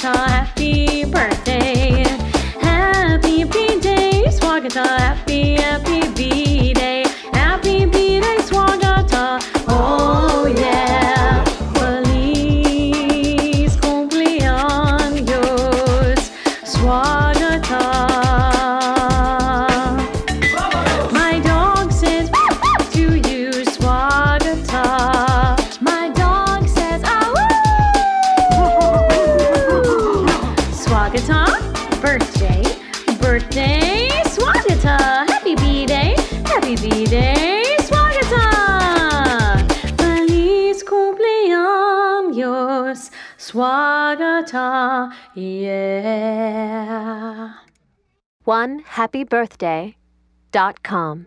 Swagatha. Happy birthday. Swagatha, birthday, birthday, Swagatha. Happy B-Day, happy B-Day, Swagatha. Feliz cumpleaños, Swagatha, yeah. One happy birthday dot com.